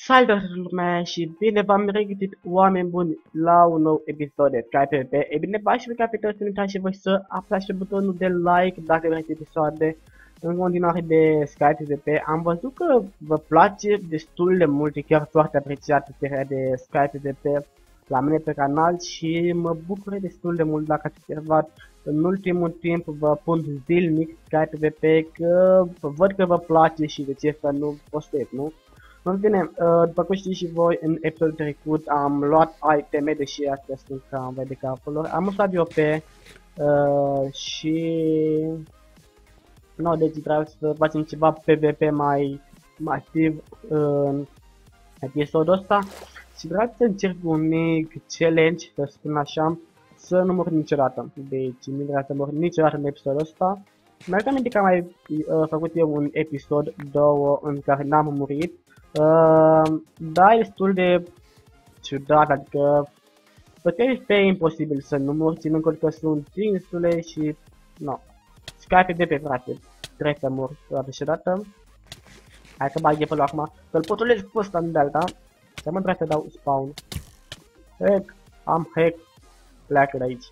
Salutare lumea și bine v-am regăsit oameni buni la un nou episod de KPP. E bine, v-aș ruga pe toți să intrați și voi să apăsați pe butonul de like dacă vreți episoade în continuare de SkyPVP. Am văzut că vă place destul de mult, e chiar foarte apreciată seria de SkyPVP la mine pe canal și mă bucur destul de mult dacă ați observat în ultimul timp vă pun zilnic SkyPVP că văd că vă place și de ce să nu postez, nu? În fine, uh, după cum știți și voi, în episodul trecut am luat iteme, deși astea sunt cam de capul Am usat eu pe uh, și... Nu, deci vreau să facem ceva PvP mai masiv în episodul ăsta. Și vreau să încerc un mic challenge, să spun așa, să nu mor niciodată. Deci nu vreau să mor niciodată în episodul ăsta. Mi-ar aminte că am mai uh, făcut eu un episod, două, în care n-am murit. Uh, da, e destul de ciudat, adică putea este imposibil să nu mor, ținând cont că sunt insule și... No. Skype de pe frate. Trebuie să mor toată și dată. Hai că bag pe acum. Să-l potolesc pe ăsta în delta. Să mă trebuie să dau spawn. Hack. Am hack. Pleacă de aici.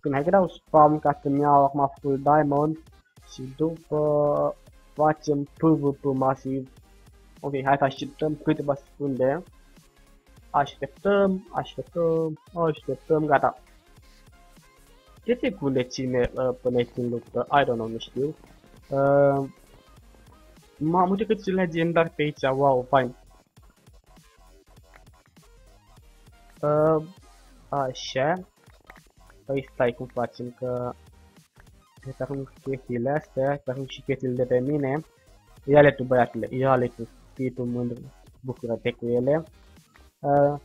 Când hai că dau spawn ca să-mi iau acum full diamond. Și după facem PvP masiv Ok, hai să așteptăm câteva secunde. Așteptăm, așteptăm, așteptăm, gata. Ce secunde ține uh, până ești în luptă? I don't know, nu știu. Uh, Mamă, uite cât legendar pe aici, wow, fain. Uh, așa. Păi stai cum facem, că... Cred că arunc chestiile astea, că arunc și chestiile de pe mine. Ia-le tu, băiatule, ia-le tu spiritul mândru, bucură-te cu ele. Uh,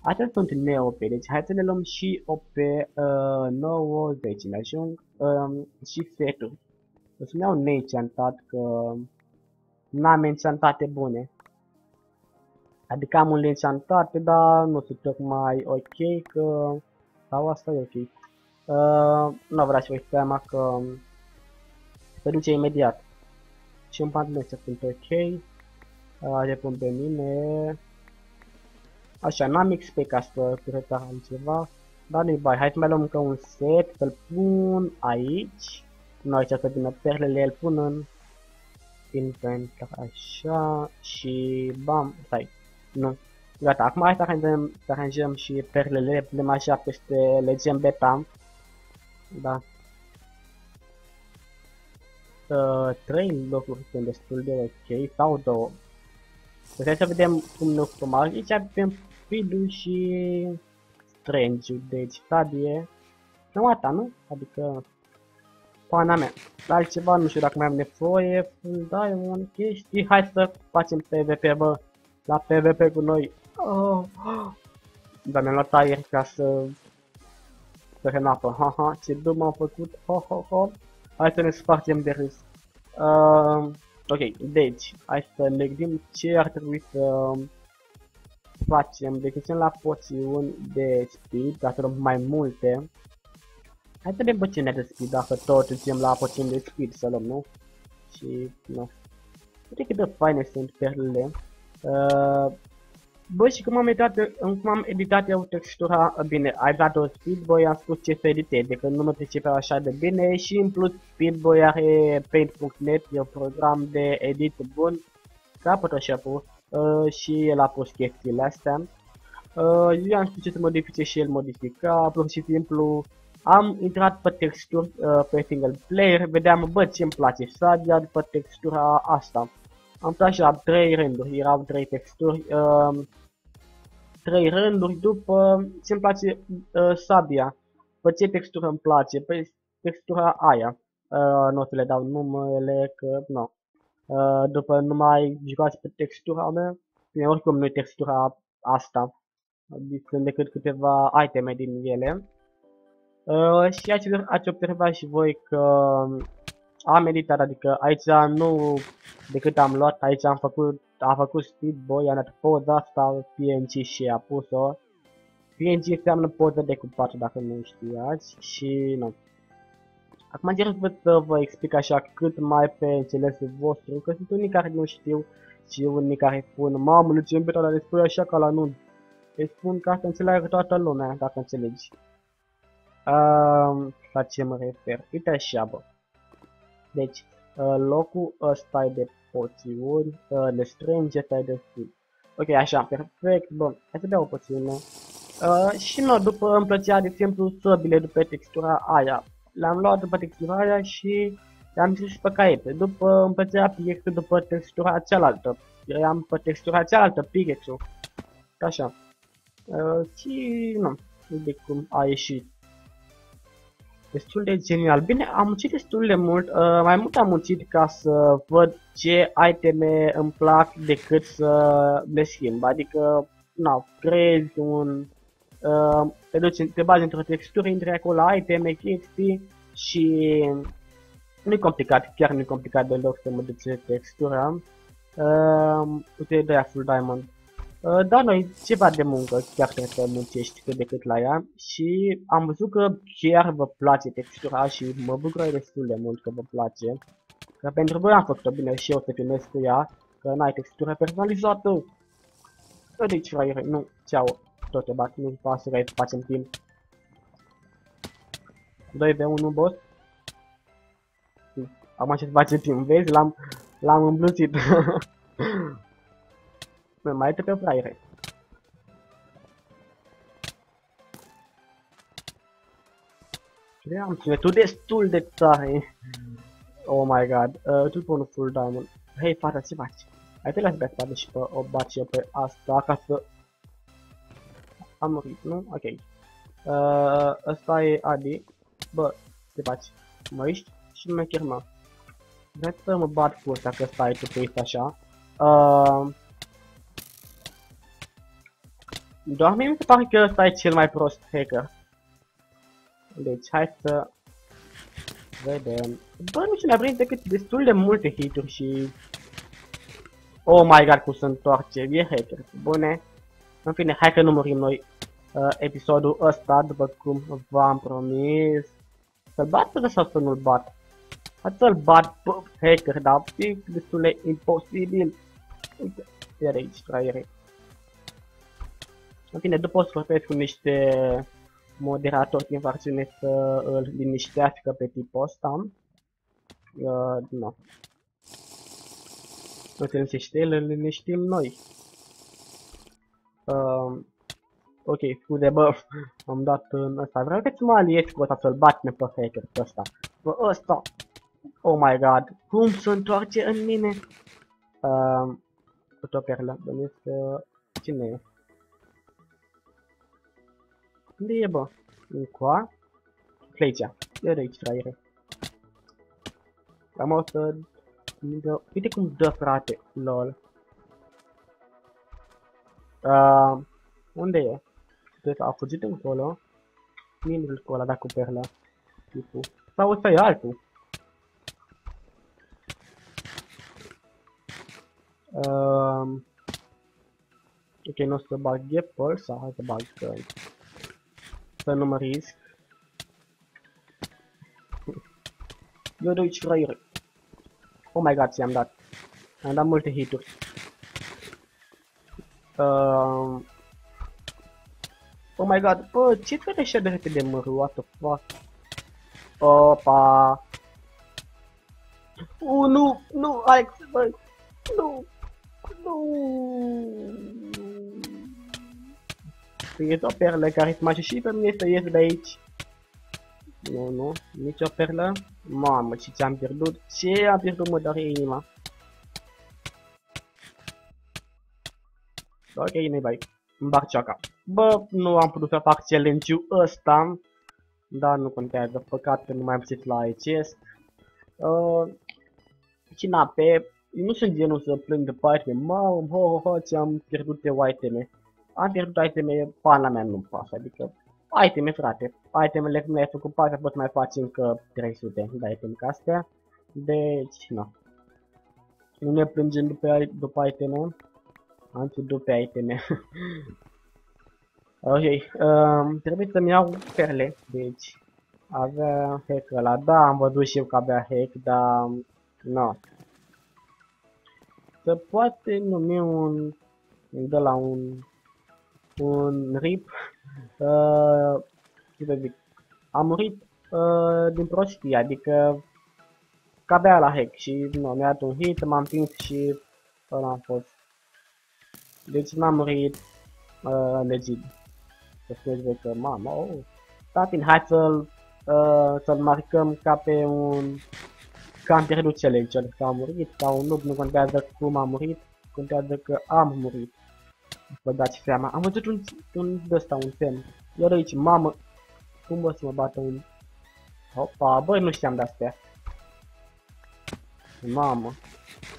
Astea sunt neope, deci hai să ne luăm și o pe uh, 90, ne ajung uh, și seturi. O să-mi iau neenchantat că n-am enchantate bune. Adică am un enchantate, dar nu sunt tocmai ok, că... Sau asta e ok. Uh, nu vreau să vă seama că se duce imediat. Și în pantaloni sunt ok le pun pe mine. Așa, n-am XP ca să cred că am ceva. Dar nu-i bai, hai să mai luăm încă un set, să-l pun aici. Nu aici să vină perlele, îl pun în inventar, așa, și bam, stai, nu. Gata, acum hai să aranjăm, să aranjăm și perlele, le punem așa peste legem beta. Da. Uh, trei locuri sunt destul de ok, sau două. Putem să vedem cum ne ocupăm aici, avem Fidu și Strange, deci stadie. Nu asta, nu? Adică pana mea. Altceva, nu știu dacă mai am nevoie, full diamond, chestii, hai să facem PvP, bă, la PvP cu noi. Oh, oh. Dar mi-am luat aer ca să... să renapă, haha, ce dum am făcut, ho, ho, ho. Hai să ne spargem de râs. Uh, Ok, deci, hai să ne gândim ce ar trebui să facem. Deci suntem la poțiuni de speed, dacă luăm mai multe. Hai să vedem ce ne de speed, dacă tot suntem la poțiuni de speed să luăm, nu? Și, nu. Uite cât de faine sunt perlele. Uh, Bă, și cum am editat, cum am editat eu textura, bine, ai dat o Speedboy, am spus ce să editez, că nu mă pricepe așa de bine și în plus Speedboy are Paint.net, e un program de edit bun, ca Photoshop-ul, uh, și el a pus chestiile astea. Uh, eu am spus ce să modifice și el modifica, pur și simplu am intrat pe texturi, uh, pe single player, vedeam, bă, ce îmi place Sadia după textura asta am tras și la 3 rânduri, erau 3 texturi, uh, 3 rânduri după ce îmi place uh, sabia. Pe ce textură îmi place? Pe textura aia. Uh, nu o să le dau numele, că nu. Uh, după nu mai jucați pe textura mea, bine, oricum nu e textura asta. Sunt decât câteva iteme din ele. Uh, și ați observat și voi că am editat, adică aici nu decât am luat, aici am făcut, am făcut Speed Boy, am dat poza asta PNG și a pus-o. PNG înseamnă poză decupată dacă nu știați și nu. Acum încerc să vă explic așa cât mai pe înțelesul vostru, că sunt unii care nu știu și unii care spun, mamă, ce beta, dar le spui așa ca la nu. Îi spun ca să înțeleagă toată lumea, dacă înțelegi. Uh, la ce mă refer? Uite așa, bă. Deci, uh, locul ăsta e de poțiuni, uh, de strânge, ăsta e de food. Ok, așa, perfect, bun. Hai să beau o poțiune. Uh, și nu, după îmi plăcea, de exemplu, săbile după textura aia. Le-am luat după textura aia și le-am zis și pe caiete. După îmi plăcea pickaxe după textura cealaltă. Eram pe textura cealaltă, pickaxe-ul. Așa. Uh, și nu, de cum a ieșit. Destul de genial. Bine, am muncit destul de mult, uh, mai mult am muncit ca să văd ce iteme îmi plac decât să le schimb. Adică, na, crezi un... Uh, te duci, te bagi într-o textură, intri acolo, iteme, chestii și nu e complicat, chiar nu e complicat deloc să modifice textura. Uh, uite, de full diamond. Uh, da, noi ceva de muncă, chiar trebuie să muncești cât de cât la ea și am văzut că chiar vă place textura și mă bucur destul de mult că vă place. Că pentru voi am făcut-o bine și eu să filmez cu ea, că n-ai textură personalizată. Deci, fraiere, nu, ceau, tot te bat, nu-mi pasă că facem timp. 2 v 1 boss. Am ce face timp, vezi? L-am l-am îmbluțit. mai te pe fraiere. Ce am ținut tu destul de tare. Oh my god. Uh, tu pun full diamond. Hei, fata, ce faci? Hai te las pe spate și pe o baci pe asta ca să... Am murit, nu? Ok. Uh, ăsta e Adi. Bă, ce faci? Mă ești? Și mă chiar mă. Vreau să mă bat cu ăsta, că stai tu pe așa. Uh, doar mie mi se pare că ăsta e cel mai prost hacker. Deci, hai să vedem. Bă, nu știu, ne-a prins decât destul de multe hituri și... Oh my god, cum se întoarce, e hacker, bune. În fine, hai că nu murim noi uh, episodul ăsta, după cum v-am promis. Să-l bat sau să nu-l bat? Hai să-l bat, bă, hacker, dar e destul de imposibil. Uite, iar aici, traiere. În fine, după o să vorbesc cu niște moderatori din versiune să îl liniștească pe tipul ăsta. Uh, no. Nu se liniștește el, îl liniștim noi. Uh, ok, scuze, bă, am dat în ăsta. Vreau că mă aliez cu ăsta să-l bat pe hacker pe ăsta. Bă, ăsta. Oh my god, cum se întoarce în mine? Uh, cu o perlă, bănuiesc că... Cine e? Unde e, bă? Încoa? Aici. Ia de aici, fraiere. Am o să... Uite cum dă, frate. Lol. Uh, unde e? Deci a fugit încolo. Minul cu ăla, da, cu perla. Tipul. Sau ăsta e altul. Uh, ok, nu o să bag Apple sau hai să bag uh, să nu mă risc. Eu de aici fraiere. Oh my god, ți-am dat. Am dat multe hituri. Uh... Oh my god, bă, ce trebuie așa de repede mă what the fuck? Opa! Uh, nu, nu, Alex, bă, nu, nu. E o perlă care mă și pe mine să ies de aici. Nu, nu, nici o perlă. Mamă, și ce-am pierdut? Ce am pierdut, mă doare inima. Ok, nu bai. Îmi bag ceaca. Bă, nu am putut să fac challenge-ul ăsta. Dar nu contează, păcat că nu mai am putut la acest. Uh, și na, pe... Nu sunt genul să plâng de parte, mamă, ho, ho, ho, ce-am pierdut de iteme am pierdut iteme, pana mea nu-mi pasă, adică iteme frate, itemele cum le-ai făcut poate pot mai face încă 300 de iteme ca astea, deci nu. Nu ne plângem după, după iteme, am după iteme. ok, um, trebuie să-mi iau perle, deci avea hack ăla, da, am văzut și eu că avea hack, dar nu. să poate numi un, de la un, un rip, uh, ce să zic, a murit uh, din prostie, adică ca bea la hack și nu, mi-a dat un hit, m-am prins și ăla am fost. Deci n-am murit uh, legit. Să spuneți voi că, mamă, oh, statin, hai să-l uh, să-l marcăm ca pe un că am pierdut challenge că am murit, sau un noob, nu contează cum am murit, contează că am murit. Vă dați seama, am văzut un, un ăsta, un semn. Iar aici, mamă, cum o să mă bată un... Opa, băi, nu știam de-astea. Mamă,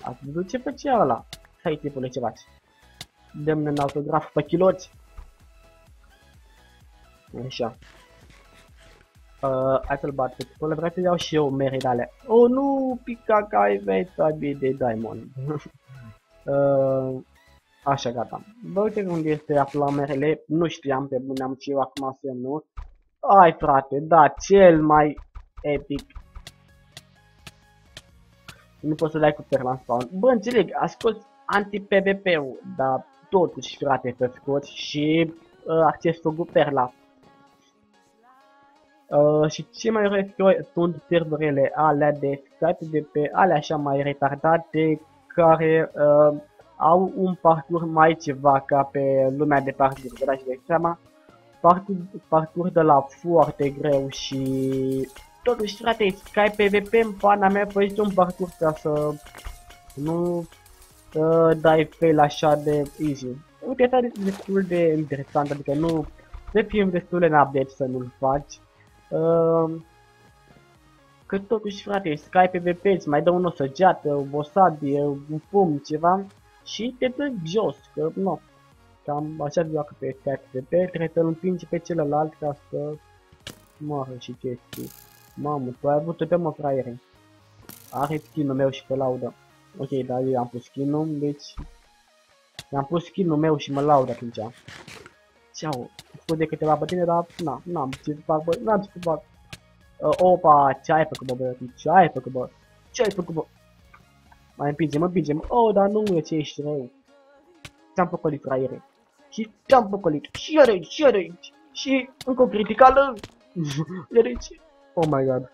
ați văzut ce făcea ăla? Hai, tipule, ce faci? Dăm în autograf pe chiloți. Așa. Uh, hai să-l bat pe tipul, vreau să iau și eu mere de alea. Oh, nu, pica ca ai vei sabie de diamond. uh, așa, gata. Bă, uite unde este afla merele, nu știam pe bune, am ce eu acum semnul. Ai, frate, da, cel mai epic. Nu poți să dai cu perla spawn. Bă, înțeleg, ascult anti-PvP-ul, dar totuși, frate, pe scoți și uh, accesul cu perla. Uh, și ce mai urăsc eu sunt serverele alea de Skype de pe alea așa mai retardate care uh, au un parcurs mai ceva ca pe lumea de parcurs, vă dați de seama? Parcurs, parcurs de la foarte greu și totuși frate, Skype PvP în pana mea păi un parcurs ca să nu uh, dai fail așa de easy. Uite, asta este destul de interesant, adică nu să fim destul de în update să nu-l faci. Uh, că totuși, frate, Sky PvP îți mai dă un o săgeată, o sabie, un pumn, ceva și te dă jos, că nu. Cam așa joacă pe Sky PvP, trebuie să-l împingi pe celălalt ca să moară și chestii. Mamă, tu ai avut-o pe mă, fraiere. Are skin-ul meu și pe laudă. Ok, dar eu am pus skin-ul, deci... I-am pus skin-ul meu și mă laud atunci. Ceau de câteva bătine, dar na, n-am ce să fac, bă, n-am ce să fac. Uh, opa, ce ai făcut, bă, bă, ce ai făcut, bă, ce ai făcut, bă? Mai împinge, mă împinge, mă, oh, dar nu e ce ești rău. Ți-am păcălit, fraiere. Și ți-am păcălit, și iar aici, și iar aici, și încă o criticală, iar aici. Oh my god.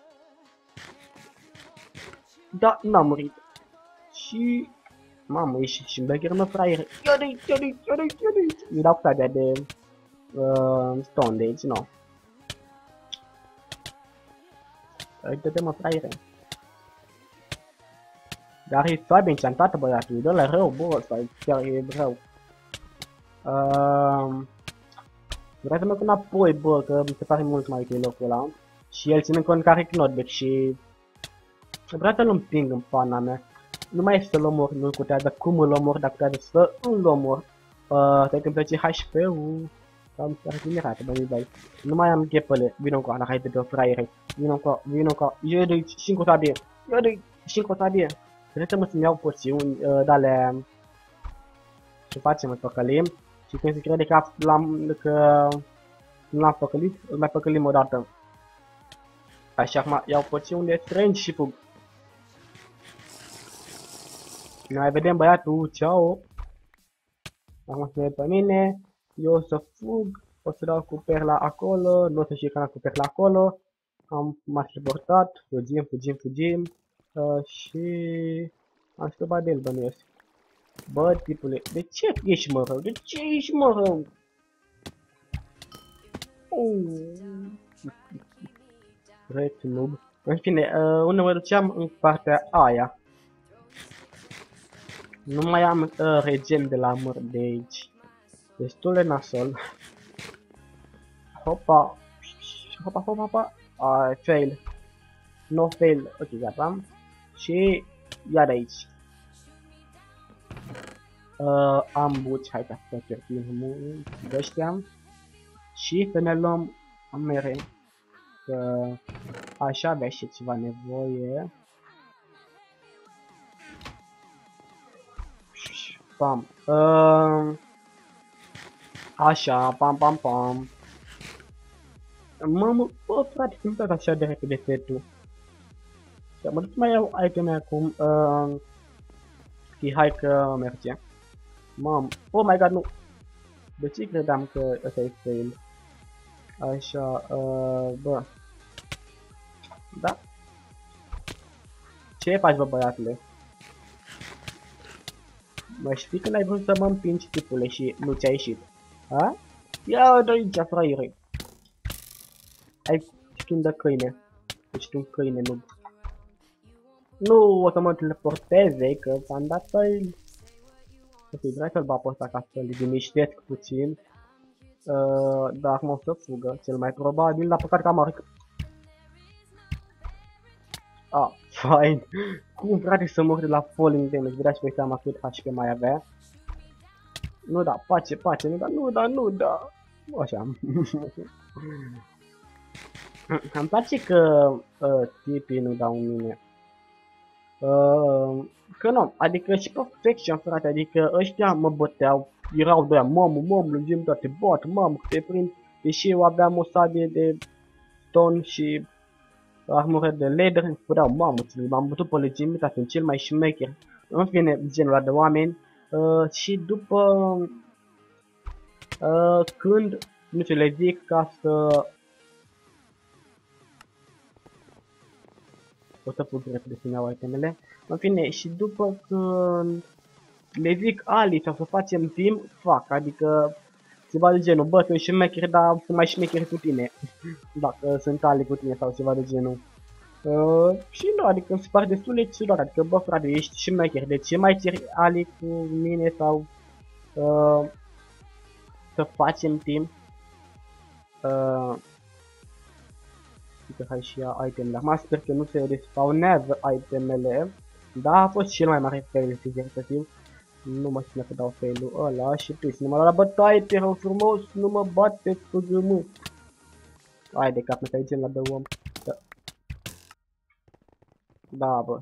Da, n-am murit. Și... Mamă, ești și în mă, fraiere. Iar aici, iar aici, iar aici, iar aici. Îi dau cu de uh, stone, deci nu. Uite-te mă, fraiere. Dar e foarte enchantată băiatul, dă-le rău, bă, ăsta chiar e rău. Uh, vreau să mă înapoi, bă, că mi se pare mult mai ok locul ăla. Și el ține cont că are knockback și... Vreau să-l împing în pana mea. Nu mai este să-l omor, nu contează cum îl omor, dar contează să îl omor. Uh, să-i când plece HP-ul. Am terminat, bă, băi. Nu mai am ghepăle. Vino cu ala, haide pe fraiere. Vino cu, vino cu. Eu de și încă o sabie. Eu de și încă o sabie. Trebuie să mă să-mi iau poțiuni uh, de Ce facem, îl păcălim. Și când se crede că l-am, că nu l-am păcălit, îl mai păcălim o dată. Așa, acum iau poțiuni de strange și fug. Ne mai vedem băiatul, ceau. Acum să pe mine. Eu o să fug, o să dau cu perla acolo, nu o să știu că am cu perla acolo. Am m-a teleportat, fugim, fugim, fugim. Uh, și am scăpat de el, bănuiesc. Bă, tipule, de ce ești mă rău? De ce ești mă rău? Red noob. În fine, uh, unde mă duceam în partea aia. Nu mai am uh, regen de la măr de aici destul de nasol. Hopa. Hopa, hopa, hopa. Uh, fail. No fail. Ok, gata. Și iar aici. Uh, am buci, hai să fim mult de ăștia. Și să ne luăm mere. Că așa avea și ceva nevoie. Pam. Uh, Așa, pam, pam, pam. Mamă, bă, frate, cum dat așa de repede setul? Și mă duc mai iau iteme acum. Uh, știi, hai că merge. Mam, oh my god, nu. De ce credeam că ăsta e fail? Așa, uh, bă. Da? Ce faci, bă, băiatule? Mă știi când ai vrut să mă împingi, tipule, și nu ți-a ieșit? Ha? Ia de aici, fraiere! Ai skin de câine. Ești un câine, nu. Nu o să mă teleporteze, că ți-am dat fail. Ok, vreau să-l bap ăsta ca să-l liniștesc puțin. Uh, dar acum o să fugă, cel mai probabil, dar păcat că am arc. Ah, fine. Cum frate să mor de la falling damage? Vreau să-mi seama cât HP mai avea. Nu da, pace, pace, nu da, nu da, nu da. Așa. Îmi place că uh, tipii nu dau mine. Uh, că nu, adică și perfection, frate, adică ăștia mă băteau, erau de mamă, mamă, lungim toate, bot, mamă, te prind, deși eu aveam o sabie de ton și armură de leather, îmi spuneau, mamă, m-am bătut pe legitimitate, sunt cel mai șmecher, în fine, genul ăla de oameni, uh, și după, uh, când, nu știu, le zic ca să o să fug repede să iau itemele. În fine, și după când le zic Ali sau să facem team, fac, adică ceva de genul, bă, sunt șmecher, dar sunt mai șmecher cu tine. Dacă sunt Ali cu tine sau ceva de genul. Uh, și nu, adică îmi se pare destul de ciudat, adică bă frate, ești șmecher, de ce mai ceri Ali cu mine sau uh, să facem team? Uh, că hai și ia itemele. Acum sper că nu se respawnează itemele. Da, a fost cel mai mare fail fizic Nu mă ține că dau fail-ul ăla și tu să nu mă la bătaie, te rog frumos, nu mă bate cu gâmul. Hai de cap, mi gen la de om. Da. da, bă.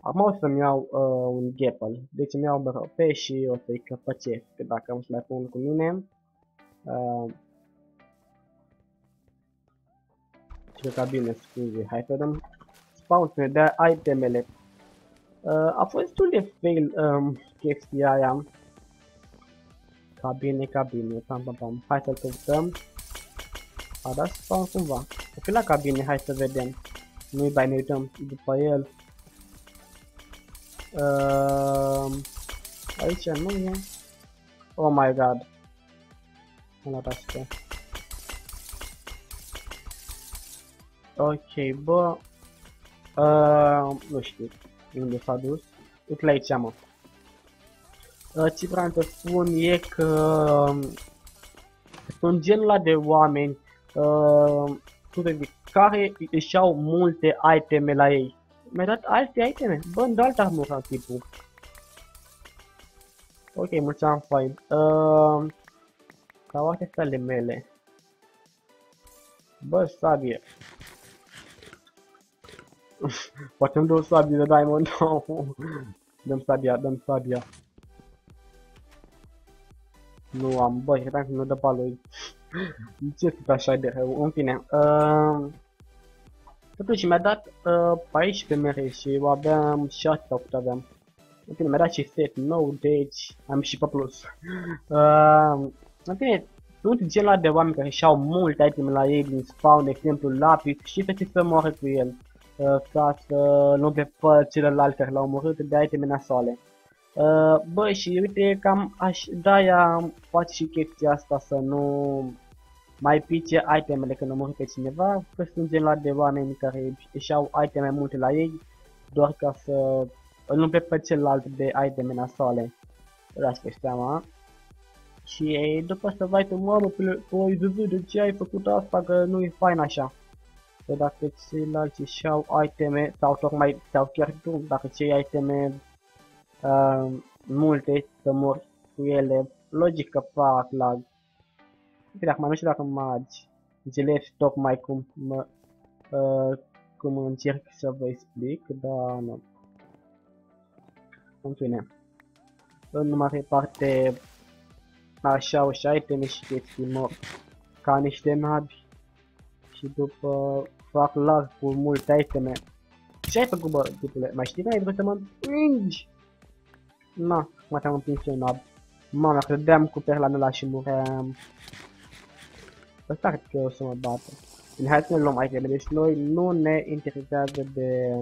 Acum o să-mi iau uh, un Gapple. Deci îmi iau BRP și o să-i căpăcesc. Dacă am să mai pun cu mine. Uh, ca bine, scuze. Hai să dăm spawn să ne dea itemele. Uh, a fost destul de fail um, chestia aia. Cabine, cabine, pam, pam, pam. Hai să-l căutăm. A dat spawn cumva. O fi la cabine, hai să vedem. Nu-i bai, ne uităm după el. Uh, aici nu e. Oh my god. Am luat asta. Ok, bă... Uh, nu știu unde s-a dus. Uite la aici, mă. Uh, ce vreau să spun e că um, sunt genul ăla de oameni uh, care își au multe iteme la ei. Mi-a dat alte iteme? Bă, îmi dă altă armură tipul. Ok, mulțumim, fine. Uh, ca astea ale mele. Bă, sabie. Poate îmi dă o sabie de diamond. dăm sabia, dăm sabia. Nu am, băi, credeam că nu dă palui. Ce sunt așa de rău? În fine. Uh, totuși mi-a dat uh, 14 mere și eu aveam 6 sau cât aveam. În fine, mi-a dat și set nou, deci am și pe plus. Uh, în fine, sunt genul de oameni care și-au multe iteme la ei din spawn, de exemplu lapis și să ce să moară cu el. Uh, ca să nu pe celălalt care l-au omorât de iteme nasoale. Uh, bă, și uite, cam aș, de-aia face și chestia asta să nu mai pice itemele când omorâ pe cineva, că sunt genul de oameni care își au iteme multe la ei, doar ca să nu pe pe celălalt de iteme nasoale. Dați pe seama. Și după să vai tu, mamă, păi, de ce ai făcut asta, că nu e fain așa că dacă ceilalți și au iteme sau tocmai sau chiar tu, dacă cei iteme uh, multe să mor cu ele, logic că fac lag. Bine, acum nu știu dacă magi înțelegi tocmai cum mă, uh, cum încerc să vă explic, dar nu. În fine. În mare parte așa au și iteme și chestii mor ca niște nabi și după fac lag cu multe iteme. Ce ai făcut, bă, tipule? Mai știi că ai vrut să mă împingi? Na, mă te-am împins eu nab. Mama, credeam cu perla ăla și muream. Ăsta cred că o să mă bată. Bine, hai să ne luăm mai repede. Deci noi nu ne interesează de...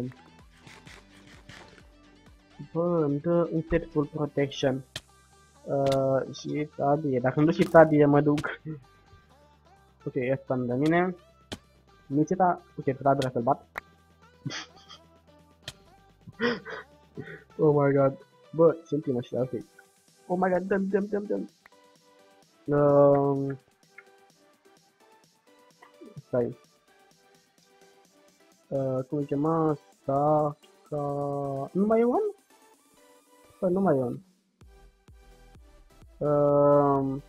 Bă, îmi dă un set full protection. Uh, și tabie. Dacă îmi dă și tabie, mă duc. ok, ăsta îmi dă mine. Miceta, ok, trebuie să-l bat. oh my god. Bă, sunt în așa, ok. Oh my god, dăm, dăm, dăm, dăm. Um, stai. Uh, cum îi chema? Asta... Ca... Nu mai e un? Bă, nu mai e un. Uh,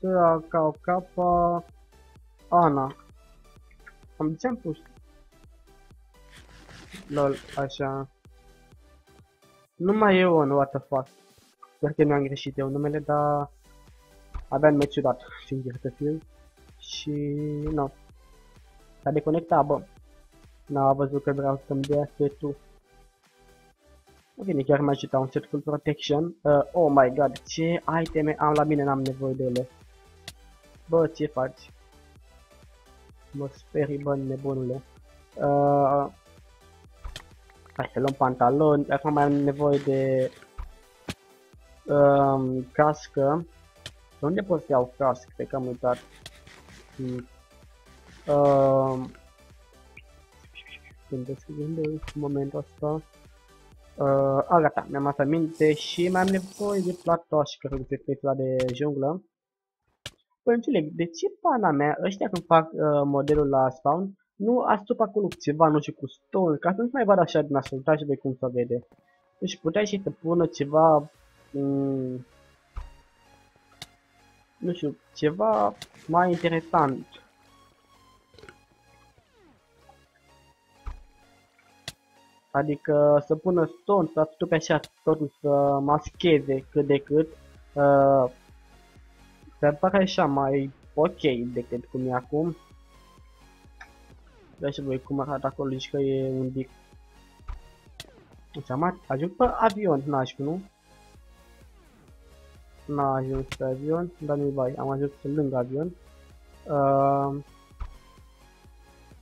Să ca o capa... Ana. Am ce am pus? Lol, așa. Nu mai e un, what the fuck. Sper că mi-am greșit eu numele, dar abia în meciul dat, sincer să fiu. Și, nu. S-a deconectat, bă. N-a văzut că vreau să-mi dea setul. Bine, chiar m-a ajutat un set full protection. Uh, oh my god, ce iteme am la mine, n-am nevoie de ele. Bă, ce faci? Mă sperii, bă, nebunule. Uh, hai să luăm pantaloni. Acum mai am nevoie de um, cască. Unde pot să iau cască? Pe că am uitat. Hmm. Uh, unde se gânde în momentul ăsta? Uh, a, gata, mi-am asta minte și mai am nevoie de platoaș, că se special de junglă. Păi înțeleg, de ce pana mea, ăștia când fac uh, modelul la spawn, nu astup acolo ceva, nu știu, cu stone, ca să nu mai vadă așa din ascultat și de cum să vede. Deci putea și să pună ceva, mm, nu știu, ceva mai interesant. Adică să pună stone, să astupe așa totul să mascheze cât de cât. Uh, să pare așa mai ok decât cum e acum. Ia să voi cum arată acolo, zici că e un dic. Deci am ajuns pe avion, n-aș nu? N-a ajuns pe avion, dar nu-i bai, am ajuns pe lângă avion. Uh,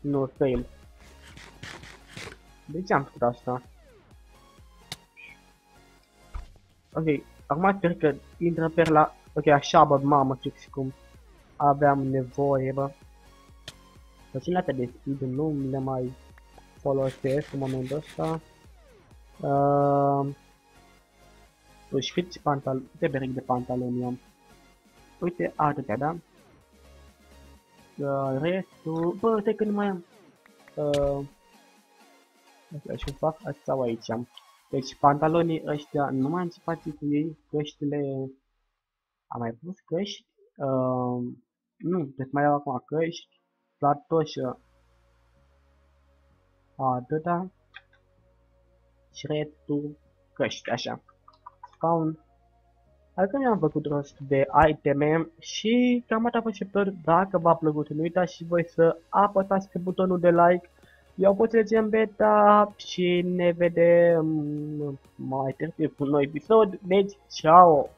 nu, fail. De ce am făcut asta? Ok, acum sper că intră pe la... Ok, așa, bă, mamă, fix cum aveam nevoie, bă. Facilitatea de speed nu le mai folosesc în momentul ăsta. Uh, își fiți pantaloni, de berechi de pantaloni am. Uite, atâtea, da? Uh, restul, bă, stai că nu mai am. Uh, Asta și fac asta aici am. Deci pantalonii ăștia nu mai am ce face cu ei, căștile... Am mai pus căști? Uh, nu, deci mai iau acum căști platoșă atâta și restul căști, așa. Spawn. Adică mi-am făcut rost de iteme și cam atât a fost episodul. Dacă v-a plăcut, nu uitați și voi să apăsați pe butonul de like. Eu pot să în beta și ne vedem mai târziu cu un nou episod. Deci, ciao!